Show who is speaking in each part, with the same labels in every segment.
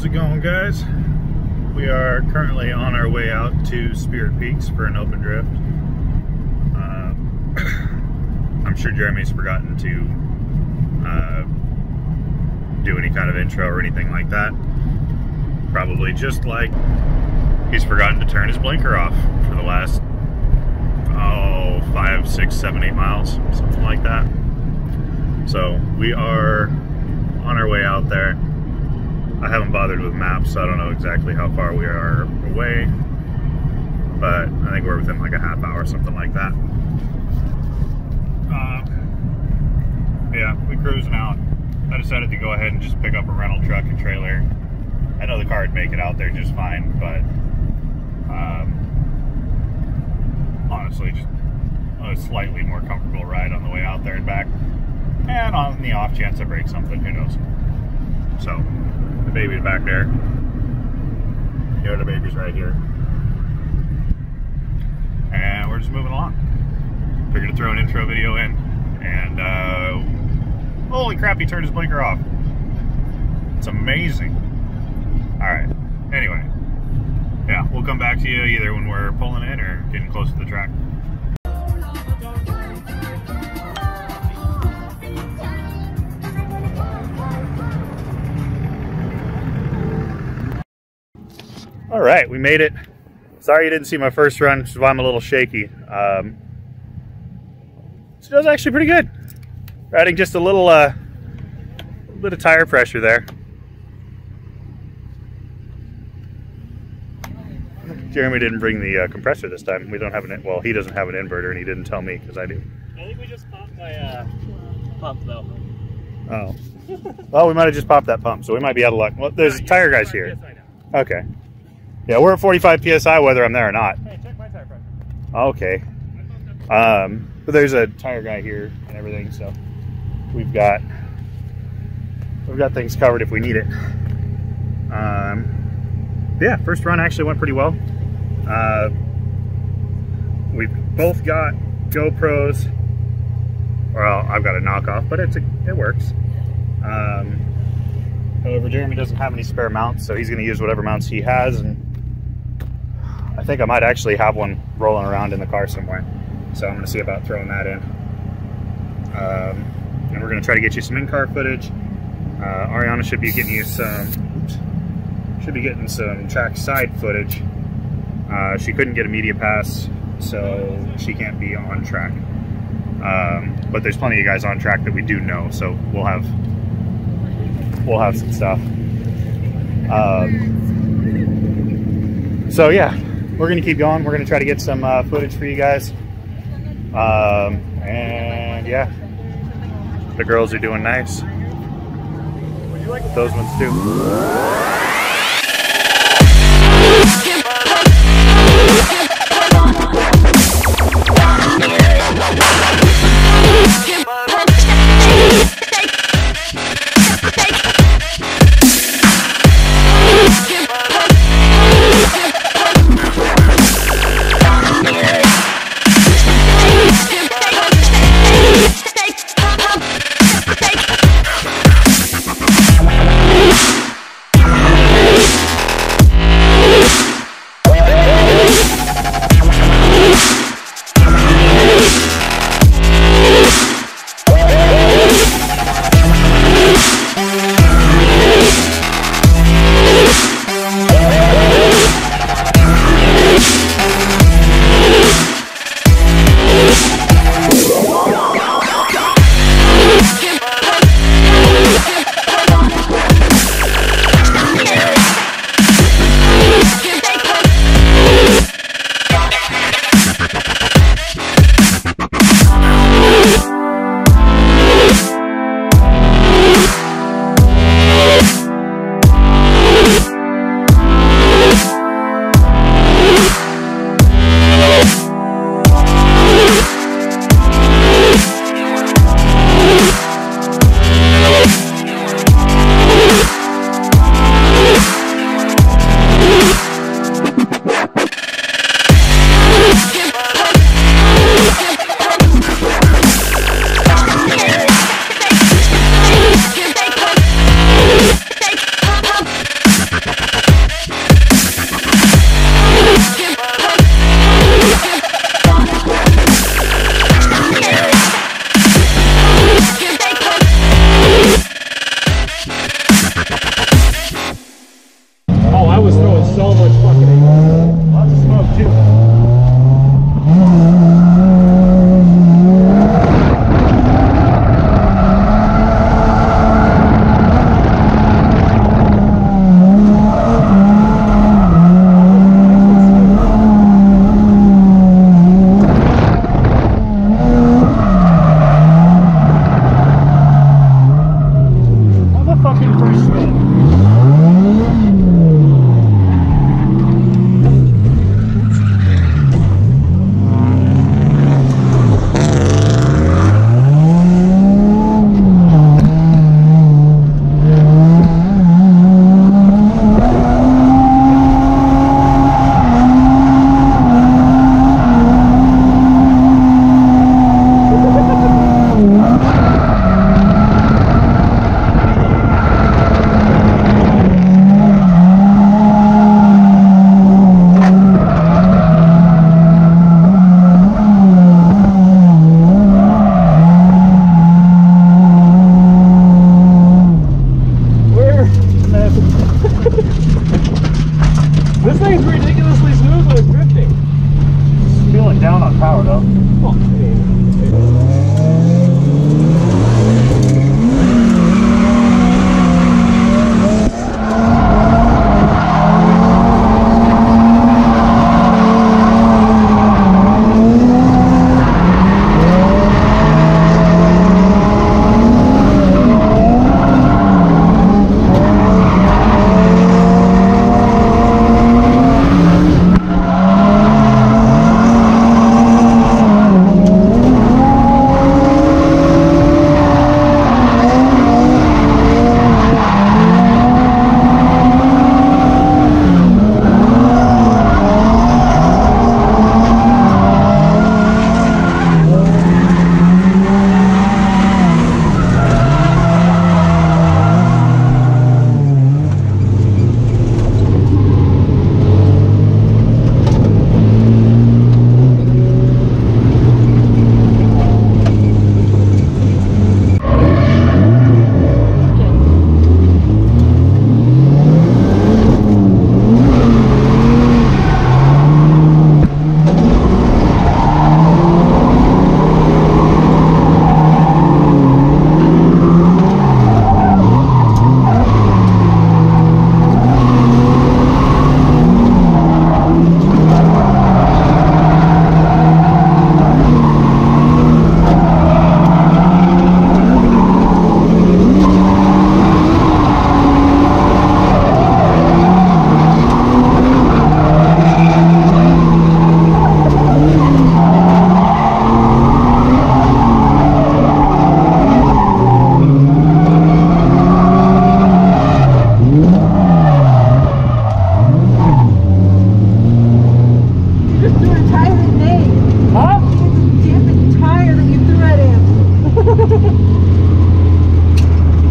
Speaker 1: How's it going, guys? We are currently on our way out to Spirit Peaks for an open drift. Uh, I'm sure Jeremy's forgotten to uh, do any kind of intro or anything like that. Probably just like he's forgotten to turn his blinker off for the last, oh, five, six, seven, eight miles, something like that. So we are on our way out there. I haven't bothered with maps, so I don't know exactly how far we are away, but I think we're within like a half hour, or something like that. Uh, yeah, we cruising out. I decided to go ahead and just pick up a rental truck and trailer. I know the car would make it out there just fine, but um, honestly, just a slightly more comfortable ride on the way out there and back. And on the off chance I break something, who knows. So, the baby's back there. The other baby's right here. And we're just moving along. Figured to throw an intro video in. And, uh, holy crap, he turned his blinker off. It's amazing. Alright, anyway. Yeah, we'll come back to you either when we're pulling in or getting close to the track. All right, we made it. Sorry you didn't see my first run, which is why I'm a little shaky. Um, so it was actually pretty good. Riding just a little, uh, bit of tire pressure there. Jeremy didn't bring the uh, compressor this time. We don't have an, well, he doesn't have an inverter and he didn't tell me because I do.
Speaker 2: I think we just popped my uh, pump though.
Speaker 1: Oh. well, we might have just popped that pump, so we might be out of luck. Well, there's tire guys here.
Speaker 2: Yes, I know.
Speaker 1: Okay. Yeah, we're at 45 psi whether I'm there or not.
Speaker 2: Hey, check my tire pressure.
Speaker 1: Okay. Um, but there's a tire guy here and everything, so we've got we've got things covered if we need it. Um, yeah, first run actually went pretty well. Uh, we've both got GoPros. Well, I've got a knockoff, but it's a, it works. Um, however, Jeremy doesn't have any spare mounts, so he's going to use whatever mounts he has, and think I might actually have one rolling around in the car somewhere. So I'm to see about throwing that in. Um, and we're going to try to get you some in-car footage. Uh, Ariana should be getting you some, should be getting some track side footage. Uh, she couldn't get a media pass, so she can't be on track. Um, but there's plenty of guys on track that we do know, so we'll have we'll have some stuff. Um, so yeah, we're gonna keep going. We're gonna try to get some uh, footage for you guys. Um, and yeah, the girls are doing nice. Those ones too.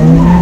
Speaker 2: Alrighty,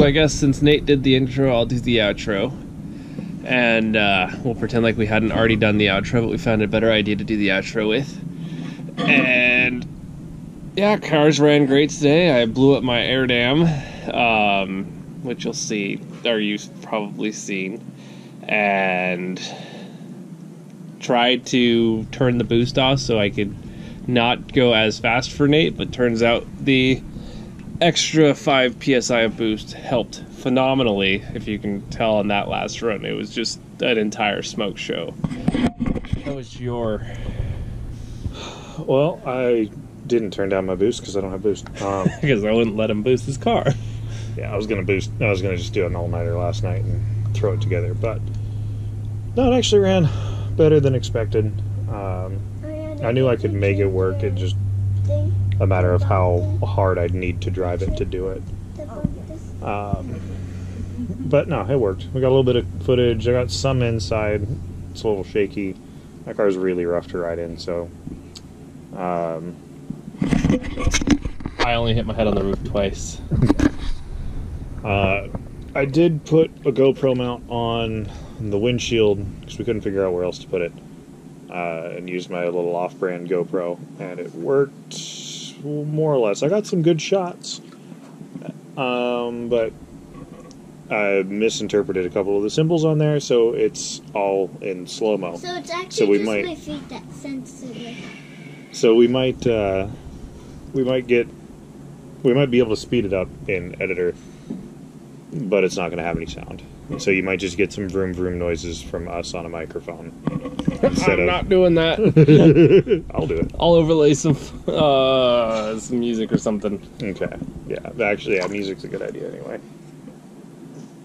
Speaker 2: so I guess since Nate did the intro, I'll do the outro. And uh, we'll pretend like we hadn't already done the outro, but we found a better idea to do the outro with. And yeah, cars ran great today. I blew up my air dam, um, which you'll see, or you've probably seen. And tried to turn the boost off so I could not go as fast for Nate, but turns out the extra 5 psi of boost helped phenomenally. If you can tell on that last run, it was just an entire smoke show. that was your?
Speaker 1: Well, I didn't turn down my boost because I don't have boost. Um,
Speaker 2: Because I wouldn't let him boost his car.
Speaker 1: yeah, I was gonna boost. I was gonna just do an all nighter last night and throw it together, but no, it actually ran better than expected. Um, I knew I could make it work. It just a matter of how hard I'd need to drive it to do it. Um, but no, it worked. We got a little bit of footage. I got some inside. It's a little shaky. My car's really rough to ride in, so. Um,
Speaker 2: I only hit my head on the roof twice.
Speaker 1: uh, I did put a GoPro mount on the windshield because we couldn't figure out where else to put it, uh, and used my little off-brand GoPro, and it worked more or less. I got some good shots, um, but I misinterpreted a couple of the symbols on there, so it's all in slow mo.
Speaker 3: So it's actually
Speaker 1: So we
Speaker 3: just
Speaker 1: might-
Speaker 3: my feet that sensitive.
Speaker 1: So we might uh, we might get we might be able to speed it up in editor, but it's not going to have any sound. So you might just get some vroom vroom noises from us on a microphone instead
Speaker 2: I'm
Speaker 1: of.
Speaker 2: not doing that.
Speaker 1: I'll do it.
Speaker 2: I'll overlay some uh, some music or something.
Speaker 1: Okay. Yeah. Actually, yeah. Music's a good idea anyway.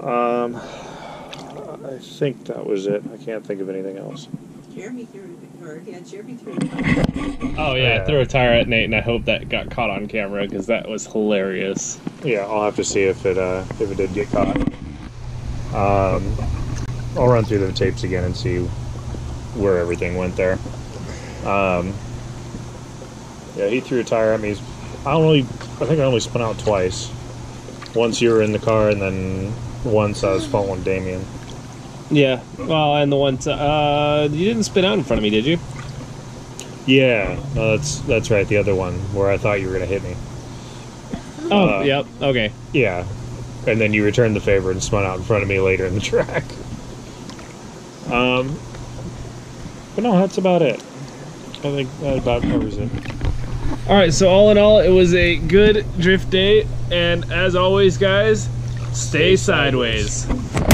Speaker 1: Um, I think that was it. I can't think of anything else.
Speaker 4: Jeremy threw, or yeah, Jeremy threw.
Speaker 2: Oh yeah,
Speaker 1: Yeah.
Speaker 2: I threw a tire at Nate, and I hope that got caught on camera because that was hilarious.
Speaker 1: Yeah, I'll have to see if it uh, if it did get caught. Um, I'll run through the tapes again and see where everything went there. Um, yeah, he threw a tire at me. I only, I think I only spun out twice. Once you were in the car, and then once I was following Damien.
Speaker 2: Yeah. Well, and the one t- uh, you didn't spin out in front of me, did you?
Speaker 1: Yeah, no, that's that's right. The other one where I thought you were gonna hit me.
Speaker 2: Oh,
Speaker 1: Uh,
Speaker 2: yep. Okay.
Speaker 1: Yeah, and then you returned the favor and spun out in front of me later in the track. Um, but no, that's about it. I think that about covers it.
Speaker 2: All right. So all in all, it was a good drift day, and as always, guys, stay sideways.
Speaker 1: sideways.